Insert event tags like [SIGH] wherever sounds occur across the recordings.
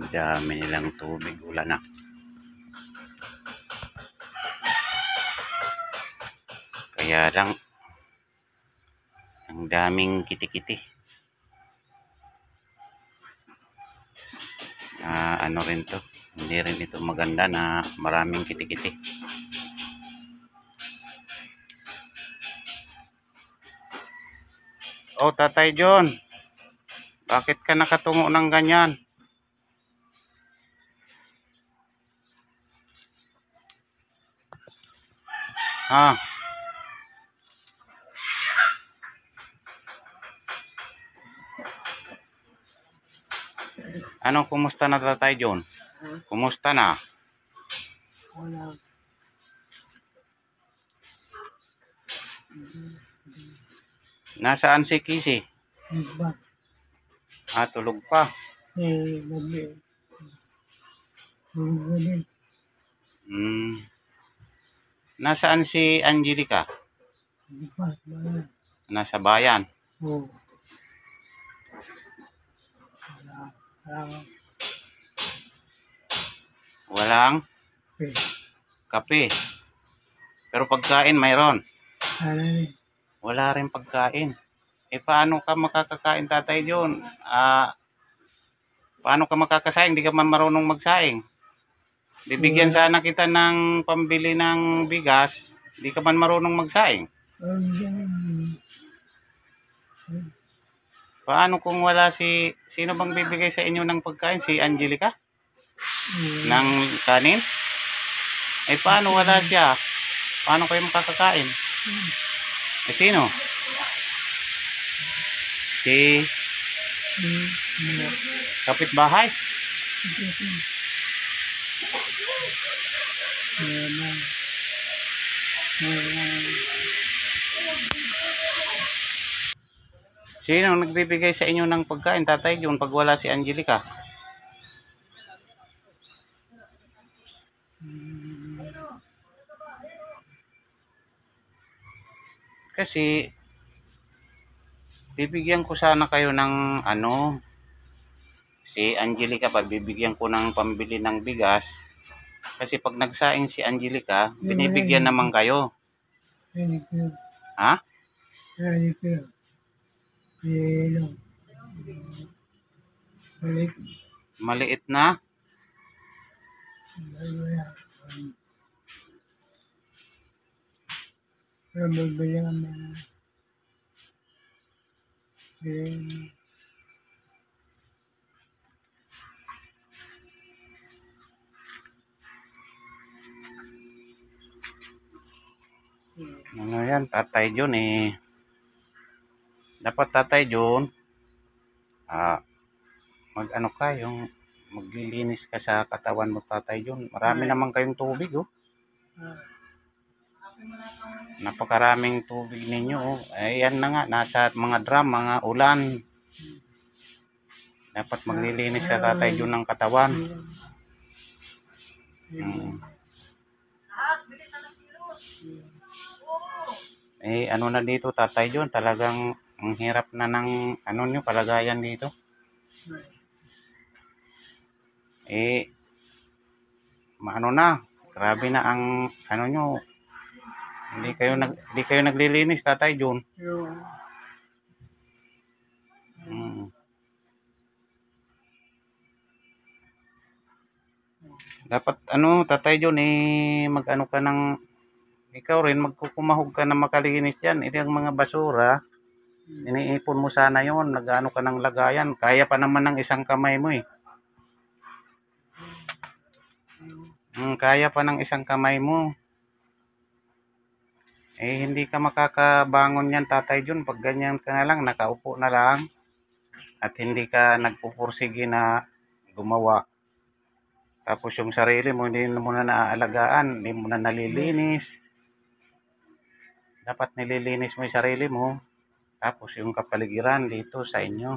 Ang dami nilang tubig, ulan na. Kaya lang, ang daming kitikiti. Ah, ano rin to, hindi rin ito maganda na maraming kitikiti. Oh, Tatay John. Bakit ka nakatungo ng ganyan? Ha? Ano, kumusta na Tatay John? Kumusta na? Wala. Nasaan si Kisi? Ah, tulog pa. Eh, gabi. Hmm. Nasaan si Angelica? Nasa bayan. Oo. Wala. Wala. Walang kape. Pero pagkain mayroon. Wala rin. Pagkain. Eh paano ka makakakain tatay John? Ah, paano ka makakasaing? Di ka man marunong magsaing. Bibigyan sana kita ng pambili ng bigas. Di ka man marunong magsaing. Paano kung wala si... Sino bang bibigay sa inyo ng pagkain? Si Angelica? Eh, Ng kanin? Eh paano wala siya? Paano kayo makakakain? Eh sino? Si eh, wala. kapitbahay? Wala. Wala. Sino ang nagbibigay sa inyo ng pagkain, tatay John, pag wala si Angelica? Kasi, bibigyan ko sana kayo ng ano, si Angelica pa, bibigyan ko ng pambili ng bigas. Kasi pag nagsaing si Angelica, binibigyan naman kayo. Ha? Maliit na. Magbayang na. Ano yan, Tatay John eh. Dapat Tatay John, ah, mag ano ka, yung maglilinis ka sa katawan mo Tatay John. Marami naman kayong tubig oh. Napakaraming tubig ninyo oh. Ayan na nga, nasa mga drum, mga ulan. Dapat maglilinis ka Tatay John ng katawan. Mm. Eh, ano na dito, Tatay John, talagang ang hirap na ng, ano nyo, palagayan dito. Eh, maano na, grabe na ang, ano nyo, hindi kayo, nag, hindi kayo naglilinis, Tatay John. yung Mm. Dapat, ano, Tatay John, eh, mag-ano ka ng, ikaw rin, magkukumahog ka na makalinis dyan. Ito yung mga basura, iniipon mo sana yon nag-ano ka ng lagayan. Kaya pa naman ng isang kamay mo eh. Mm, kaya pa ng isang kamay mo. Eh, hindi ka makakabangon yan, Tatay Jun. Pag ganyan ka na lang, nakaupo na lang. At hindi ka nagpupursige na gumawa. Tapos yung sarili mo, hindi mo na naaalagaan, hindi mo na nalilinis. Dapat nililinis mo yung sarili mo. Tapos yung kapaligiran dito sa inyo.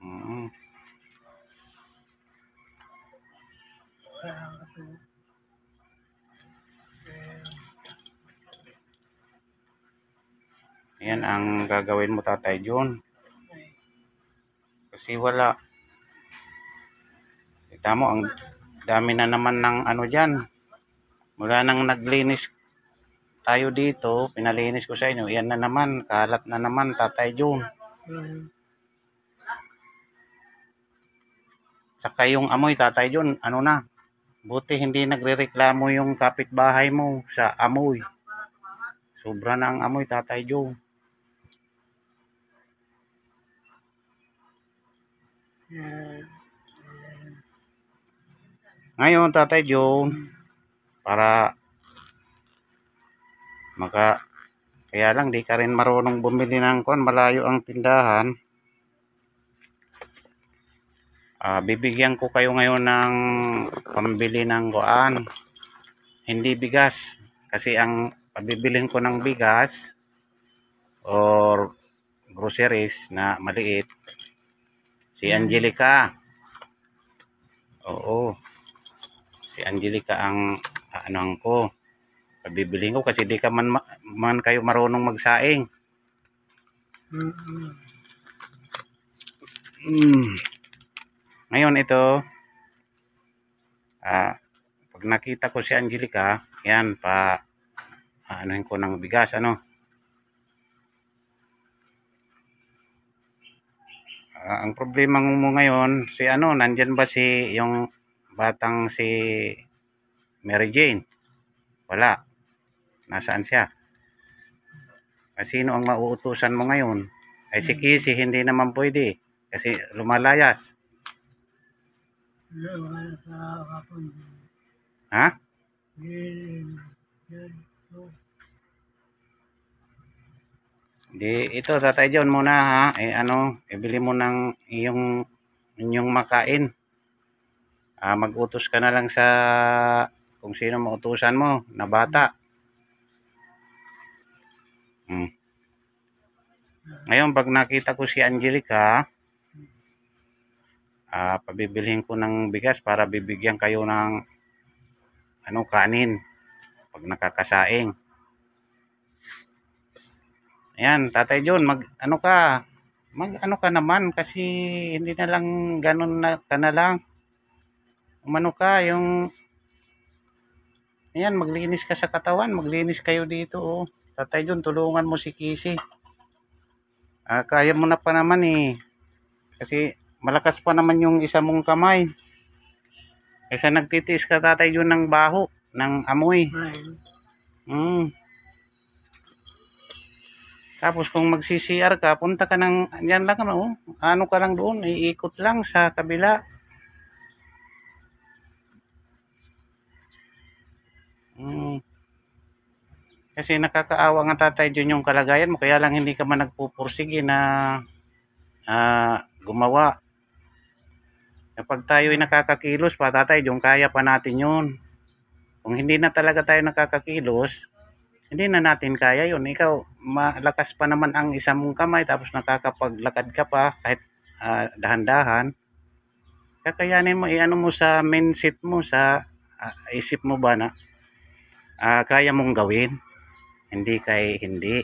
Mm. Yan ang gagawin mo, Tatay John. Kasi wala. Kita mo, ang dami na naman ng ano dyan. Mula nang naglinis tayo dito, pinalinis ko sa inyo, yan na naman, kalat na naman, Tatay Jun. Ayun. Saka yung amoy, Tatay Jun, ano na, buti hindi nagrereklamo yung kapitbahay mo sa amoy. Sobra na ang amoy, Tatay Jun. Yan. Ngayon, Tatay Jun, para maka kaya lang di ka rin marunong bumili ng kon malayo ang tindahan. Ah, bibigyan ko kayo ngayon ng pambili ng kuan hindi bigas kasi ang pabibilin ko ng bigas or groceries na maliit si Angelica. Oo si Angelica ang aanong ko pabibilin ko kasi di ka man, ma- man kayo marunong magsaing. Mm. Ngayon ito, ah, pag nakita ko si Angelica, yan, pa, anuhin ko ng bigas, ano. Ah, ang problema mo ngayon, si ano, nandyan ba si, yung batang si Mary Jane? Wala. Nasaan siya? Ah, Sino ang mauutusan mo ngayon? Ay si Kisi, hindi naman pwede. Kasi lumalayas. Ha? Di, ito, Tatay John muna ha. Eh ano, ibili mo ng iyong, inyong makain. Ah, mag-utos ka na lang sa kung sino mautusan mo na bata. Hmm. Ngayon, pag nakita ko si Angelica, ah, pabibilhin ko ng bigas para bibigyan kayo ng ano, kanin pag nakakasaing. Ayan, Tatay John, mag ano ka? Mag ano ka naman kasi hindi na lang ganun na ka na lang. Umano ka yung Ayan, maglinis ka sa katawan, maglinis kayo dito oh. Tatay John, tulungan mo si Kisi. Ah, kaya mo na pa naman eh. Kasi malakas pa naman yung isa mong kamay. Kaysa nagtitiis ka Tatay John ng baho, ng amoy. Mm. Tapos kung magsi-CR ka, punta ka ng, yan lang ano, ano ka lang doon, iikot lang sa kabila. Mm. Kasi nakakaawa nga tatay dyan yung kalagayan mo, kaya lang hindi ka man nagpupursige na ah, gumawa. Kapag tayo ay nakakakilos pa, tatay, yung kaya pa natin yun. Kung hindi na talaga tayo nakakakilos, hindi na natin kaya yun. Ikaw, malakas pa naman ang isang mong kamay tapos nakakapaglakad ka pa kahit ah, dahan-dahan. Kakayanin mo, i-ano mo sa mindset mo, sa ah, isip mo ba na ah, kaya mong gawin. Hindi kay hindi.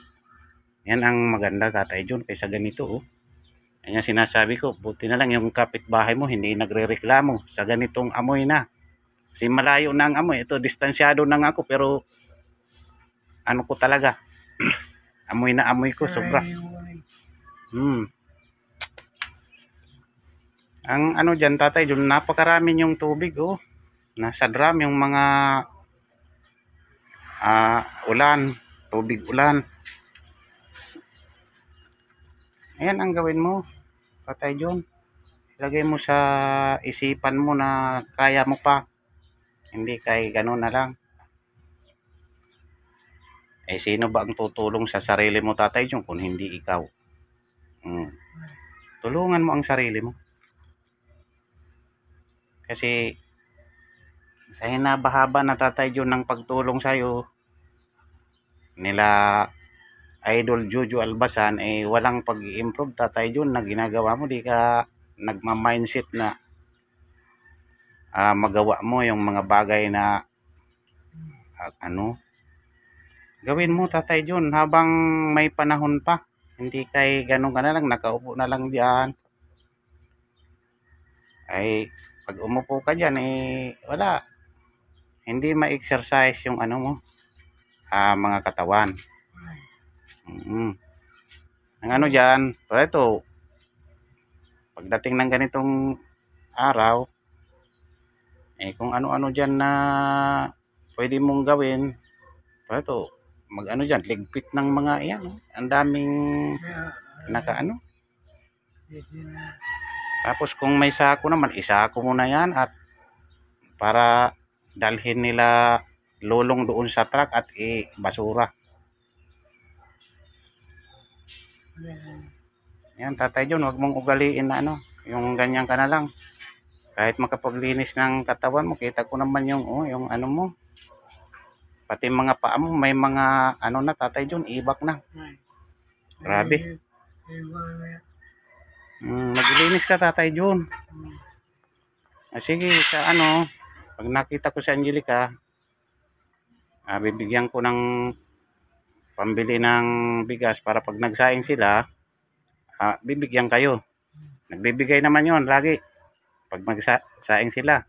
Yan ang maganda tatay John kaysa ganito oh. Kaya sinasabi ko, buti na lang yung kapitbahay mo hindi nagrereklamo sa ganitong amoy na. Kasi malayo na ang amoy. Ito, distansyado na nga ako pero ano ko talaga. [CLEARS THROAT] amoy na amoy ko, sobra. Hmm. Ang ano dyan, tatay, dun napakarami yung tubig, oh. Nasa drum yung mga ah ulan, tubig ulan. Ayan ang gawin mo, Tatay John. Ilagay mo sa isipan mo na kaya mo pa. Hindi kay ganun na lang. Eh, sino ba ang tutulong sa sarili mo, Tatay John, kung hindi ikaw? Mm. Tulungan mo ang sarili mo. Kasi sa hinabahaba na Tatay John ng pagtulong sa'yo, nila Idol Jojo Albasan, eh walang pag-improve Tatay John na ginagawa mo. Di ka nagma-mindset na ah, magawa mo yung mga bagay na ah, ano, gawin mo Tatay John habang may panahon pa. Hindi kay ganun ka na lang, nakaupo na lang diyan. ay pag umupo ka dyan, eh, wala. Hindi ma-exercise yung ano mo, ah, mga katawan. Mm. Ang ano dyan, ito, pagdating ng ganitong araw, eh kung ano-ano dyan na pwede mong gawin, ito, mag ano dyan, ligpit ng mga yan, oh. ang daming Kaya, naka ano. hindi na, Tapos kung may sako naman, isako mo na yan at para dalhin nila lulong doon sa truck at i-basura. Yan, Tatay John, huwag mong ugaliin na ano, yung ganyan ka na lang. Kahit makapaglinis ng katawan mo, kita ko naman yung, oh, yung ano mo. Pati mga paa mo, may mga, ano na, Tatay John, ibak na. Grabe. Mm, maglinis ka, Tatay John. ay, Ah, sige, sa ano, pag nakita ko si Angelica, ah, bibigyan ko ng pambili ng bigas para pag nagsaing sila, ah, bibigyan kayo. Nagbibigay naman yon lagi pag magsaing sila.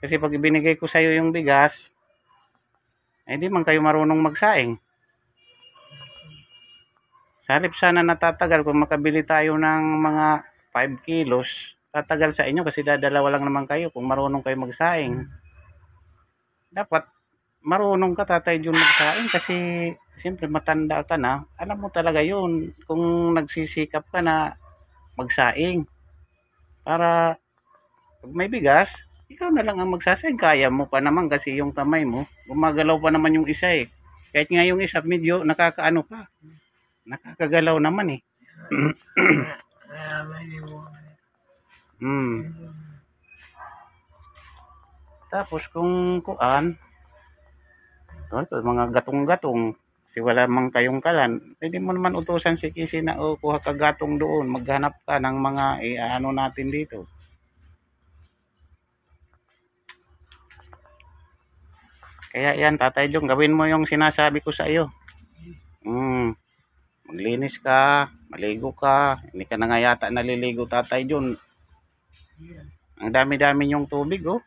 Kasi pag ibinigay ko sa iyo yung bigas, eh di man kayo marunong magsaing. Sa halip sana natatagal kung makabili tayo ng mga 5 kilos, tatagal sa inyo kasi dadalawa lang naman kayo kung marunong kayo magsaing. Dapat marunong ka tatay Jun magsaing kasi siyempre matanda ka na. Alam mo talaga yun kung nagsisikap ka na magsaing. Para pag may bigas, ikaw na lang ang magsasaing. Kaya mo pa naman kasi yung kamay mo. Gumagalaw pa naman yung isa eh. Kahit nga yung isa medyo nakakaano pa. Nakakagalaw naman eh. [CLEARS THROAT] Hmm. Tapos kung kuan, ito, ito, mga gatong-gatong, kasi wala mang kayong kalan, pwede mo naman utusan si Kisi na o kuha ka gatong doon, maghanap ka ng mga eh, ano natin dito. Kaya yan, Tatay Jong, gawin mo yung sinasabi ko sa iyo. Hmm. Maglinis ka, maligo ka, hindi ka na nga yata naliligo, Tatay Jong. Ang dami-dami yung tubig, oh.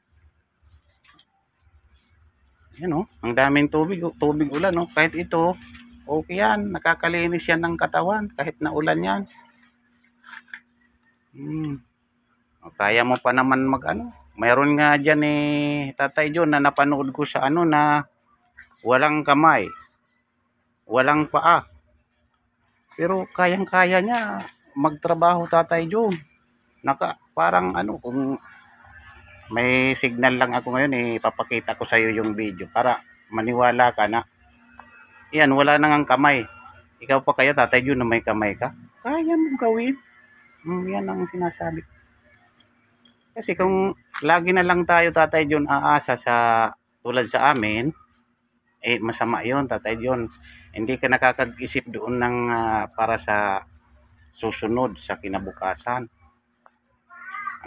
Yan, oh. Ang daming tubig. Tubig ulan, oh. Kahit ito, okay yan. Nakakalinis yan ng katawan. Kahit na ulan yan. Hmm. O, kaya mo pa naman mag, ano. Mayroon nga dyan, eh, Tatay John, na napanood ko sa ano na walang kamay. Walang paa. Pero kayang-kaya niya magtrabaho, Tatay John naka parang ano kung may signal lang ako ngayon eh papakita ko sa iyo yung video para maniwala ka na yan wala nang ang kamay. Ikaw pa kaya tatay Jun na may kamay ka? Kaya mong gawin. Mm, yan ang sinasabi. Kasi kung lagi na lang tayo tatay Jun aasa sa tulad sa amin eh masama yon tatay Jun. Hindi ka nakakag-isip doon ng ah, para sa susunod sa kinabukasan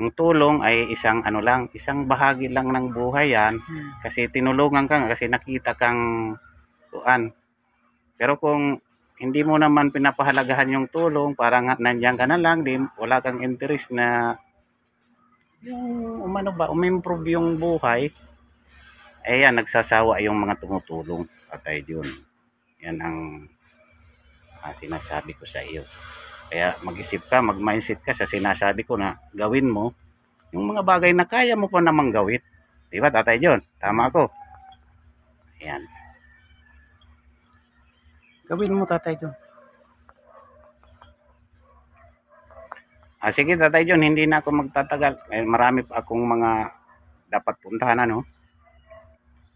ang tulong ay isang ano lang, isang bahagi lang ng buhay yan yan, kasi tinulungan ka nga kasi nakita kang tuan. Pero kung hindi mo naman pinapahalagahan yung tulong, parang nandiyan ka na lang, di, wala kang interest na yung umano ba, umimprove yung buhay, eh yan, nagsasawa yung mga tumutulong. Patay yun. Yan ang ah, sinasabi ko sa iyo. Kaya mag-isip ka, mag-mindset ka sa sinasabi ko na gawin mo yung mga bagay na kaya mo pa namang gawin. Di ba, Tatay John? Tama ako. Ayan. Gawin mo, Tatay John. Ah, sige, Tatay John, hindi na ako magtatagal. Eh, marami pa akong mga dapat puntahan, ano?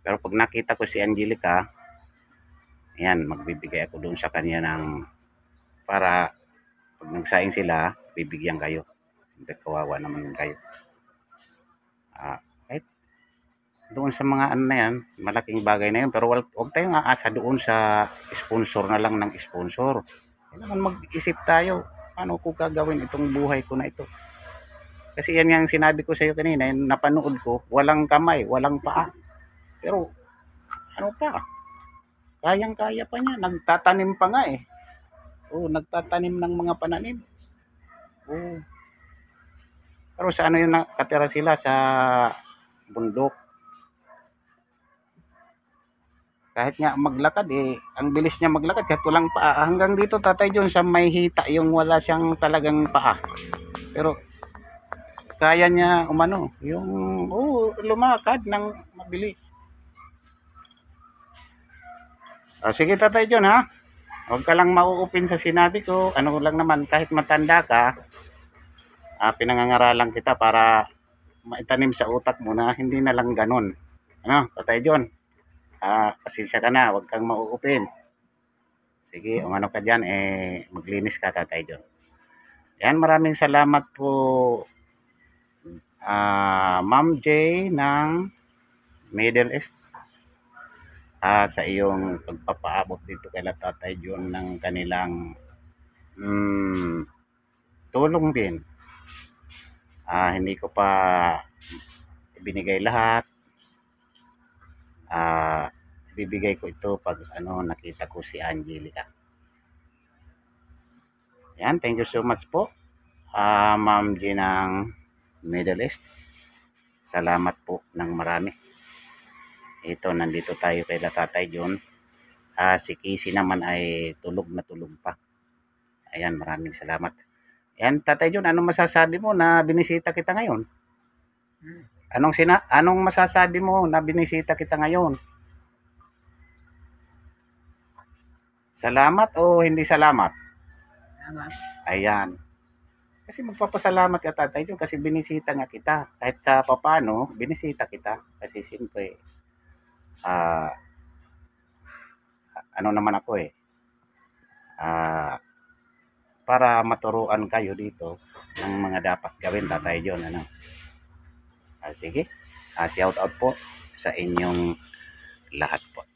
Pero pag nakita ko si Angelica, ayan, magbibigay ako doon sa kanya ng para pag nagsaing sila, bibigyan kayo. Siyempre, kawawa naman kayo. Ah, kahit doon sa mga ano na yan, malaking bagay na yun. Pero huwag tayong aasa doon sa sponsor na lang ng sponsor. Kailangan mag-isip tayo, paano ko gagawin itong buhay ko na ito. Kasi yan yung sinabi ko sa iyo kanina, napanood ko, walang kamay, walang paa. Pero, ano pa, kayang-kaya pa niya. Nagtatanim pa nga eh. Oo, nagtatanim ng mga pananim. Oo. Pero sa ano yung nakatira sila sa bundok. Kahit nga maglakad eh, ang bilis niya maglakad kahit walang paa. Hanggang dito tatay John sa may hita yung wala siyang talagang paa. Pero kaya niya umano, yung oh, lumakad ng mabilis. Ah, sige tatay John ha. Huwag ka lang mauupin sa sinabi ko. Ano lang naman, kahit matanda ka, ah, pinangangaralan kita para maitanim sa utak mo na hindi na lang ganun. Ano, Tatay John? Ah, pasensya ka na, huwag kang mauupin. Sige, kung ano ka dyan, eh, maglinis ka, Tatay John. Yan, maraming salamat po, ah, Ma'am J ng Middle East ah, sa iyong pagpapaabot dito kay Tatay John ng kanilang mm, tulong din. Ah, hindi ko pa ibinigay lahat. Ah, bibigay ko ito pag ano nakita ko si Angelica. Yan, thank you so much po. Ah, Ma'am G ng Middle East. Salamat po ng marami. Ito, nandito tayo kay Tatay John. Ah, si Casey naman ay tulog na tulog pa. Ayan, maraming salamat. Yan, Tatay John, anong masasabi mo na binisita kita ngayon? Anong sina anong masasabi mo na binisita kita ngayon? Salamat o hindi salamat? Salamat. Ayan. Kasi magpapasalamat ka tatay John kasi binisita nga kita. Kahit sa papano, binisita kita. Kasi siyempre, ah, ano naman ako eh, ah, para maturuan kayo dito ng mga dapat gawin tatay John. Ano? Ah, sige, ah, shout out po sa inyong lahat po.